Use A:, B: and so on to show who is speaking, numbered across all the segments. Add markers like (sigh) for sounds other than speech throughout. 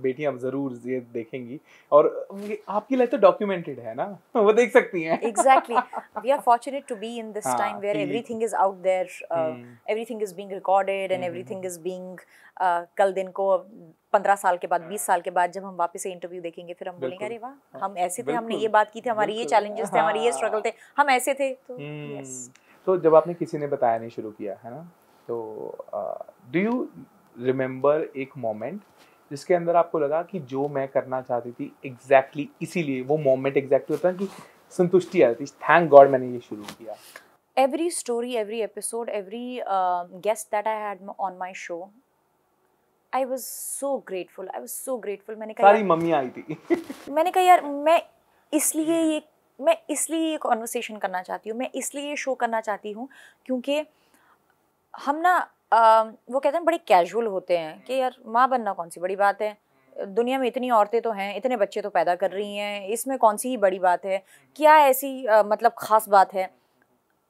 A: बेटियाँ ज़रूर ये देखेंगी। और आपकी लाइफ तो डॉक्यूमेंटेड है ना? (laughs) वो देख सकती हैं।
B: Exactly we are fortunate to be in this
A: हाँ,
B: time where everything is out there everything is being recorded and everything is being कल दिन को पंद्रह साल के बाद बीस साल के बाद जब हम वापस से इंटरव्यू देखेंगे फिर हम बोलेंगे अरे वाह
A: हाँ,
B: हम ऐसे थे हमने ये बात की थी हमारे ये चैलेंजेस थे हमारे ये
A: हाँ।
B: स्ट्रगल थे हम ऐसे थे। तो
A: हम्म, तो जब आपने किसी ने बताया नहीं शुरू किया है ना? तो डू यू रिमेम्बर एक मोमेंट जिसके अंदर आपको लगा कि जो मैं करना चाहती थी एग्जैक्टली exactly इसीलिए वो मोमेंट एग्जैक्टली होता है कि संतुष्टि आती थी थैंक गॉड मैंने ये शुरू किया।
B: Every story every episode every uh, guest that i had on my show i was so grateful i was so grateful मैंने कहा
A: सारी मम्मी आई थी। (laughs)
B: मैंने कहा यार मैं इसलिए ये मैं इसलिए ये कॉन्वर्सेशन करना चाहती हूँ मैं इसलिए ये शो करना चाहती हूँ क्योंकि हम ना वो कहते हैं बड़े कैजुअल होते हैं कि यार माँ बनना कौन सी बड़ी बात है? दुनिया में इतनी औरतें तो हैं इतने बच्चे तो पैदा कर रही हैं इसमें कौन सी ही बड़ी बात है? क्या ऐसी अ, मतलब ख़ास बात है?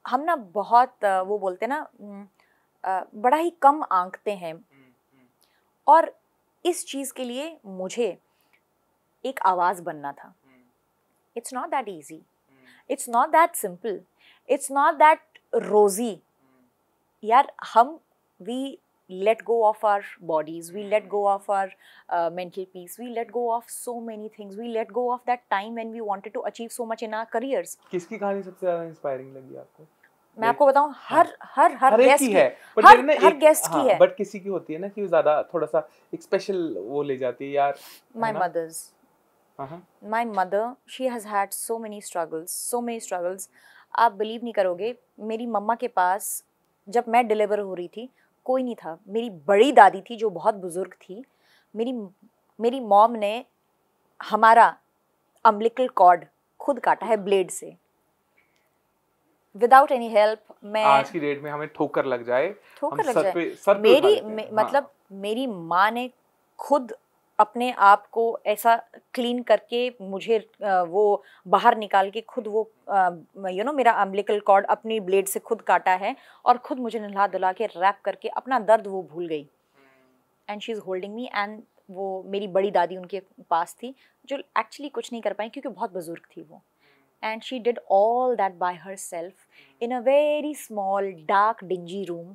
B: हम ना बहुत वो बोलते हैं ना अ, बड़ा ही कम आंकते हैं। और इस चीज़ के लिए मुझे एक आवाज़ बनना था। It's not that easy it's not that simple it's not that rosy यार हम we let go of our bodies we let go of our uh, mental peace we let go of so many things we let go of that time when we wanted to achieve so much in our careers
A: किसकी कहानी सबसे ज़्यादा inspiring लगी आपको
B: मैं आपको बताऊँ हर हर हर guest
A: की है पर
B: हर-
A: ना
B: हर
A: एक-
B: guest की
A: हाँ,
B: है।
A: बट किसी की होती है ना कि ज़्यादा थोड़ा सा एक स्पेशल वो ले जाती है यार
B: my
A: है ना?
B: mothers
A: हाँ, हाँ,
B: my mother she has had so many struggles so many struggles आप बिलीव नहीं करोगे मेरी मम्मा के पास जब मैं डिलीवर हो रही थी कोई नहीं था। मेरी बड़ी दादी थी जो बहुत बुज़ुर्ग थी। मेरी मेरी मॉम ने हमारा अम्बलिकल कॉर्ड खुद काटा है ब्लेड से। विदाउट एनी हेल्प मैं
A: आज की डेट में हमें ठोकर लग जाए।
B: ठोकर लग जाए। मेरी
A: लेते हैं,
B: मे,
A: हाँ।
B: मतलब मेरी माँ ने खुद अपने आप को ऐसा क्लीन करके मुझे वो बाहर निकाल के खुद वो यू नो मेरा अम्बलिकल कॉर्ड अपनी ब्लेड से खुद काटा है और खुद मुझे नहला धुला के रैप करके अपना दर्द वो भूल गई। And she is holding me and वो मेरी बड़ी दादी उनके पास थी जो एक्चुअली कुछ नहीं कर पाई क्योंकि बहुत बुज़ुर्ग थी वो। And she did all that by herself in a very small dark dingy room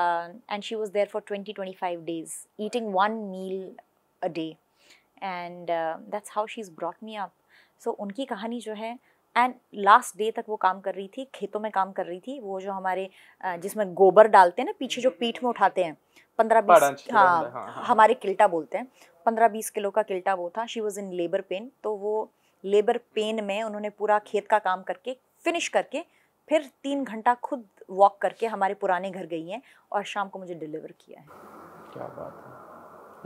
B: uh, and she was there for 20 25 days eating one meal a day. And uh, that's how she's brought me up. So उनकी कहानी जो है and last day तक वो काम कर रही थी खेतों में काम कर रही थी वो जो हमारे जिसमें गोबर डालते हैं ना पीछे जो पीठ में उठाते हैं पंद्रह बीस हाँ
A: हाँ, हाँ।
B: हमारे किल्टा बोलते हैं पंद्रह बीस किलो का किल्टा वो था she was in labour pain तो वो लेबर पेन में उन्होंने पूरा खेत का काम करके फिनिश करके फिर तीन घंटा खुद वॉक करके हमारे पुराने घर गई हैं और शाम को मुझे डिलीवर किया है।
A: क्या बात है।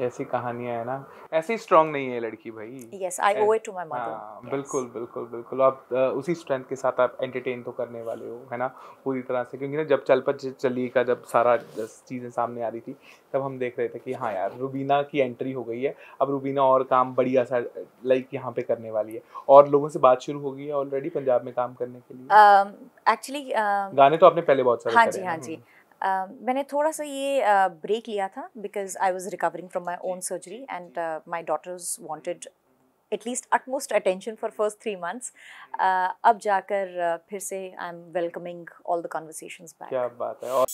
A: ऐसी कहानियाँ है ना। ऐसी स्ट्रांग नहीं है लड़की भाई।
B: Yes I owe it to my
A: हाँ,
B: मदर
A: बिल्कुल बिल्कुल बिल्कुल। आप उसी स्ट्रेंथ के साथ आप एंटरटेन तो करने वाले हो है ना? पूरी तरह से। क्योंकि ना जब चल पर चली का जब सारा चीज़ें सामने आ रही थी तब हम देख रहे थे कि हाँ यार रुबीना की एंट्री हो गई है। अब रुबीना और काम बढ़िया सा लाइक यहाँ पे करने वाली है। और लोगों से बात शुरू हो गई है ऑलरेडी पंजाब में काम करने के लिए।
B: एक्चुअली
A: गाने तो आपने पहले बहुत सारे
B: हाँ जी
A: हैं, हम्म।
B: जी। Uh, मैंने थोड़ा सा ये ब्रेक लिया था because I was recovering from my own surgery and my daughters wanted at least utmost attention for first three months अब जाकर फिर से I am welcoming all the conversation back
A: क्या बात है। और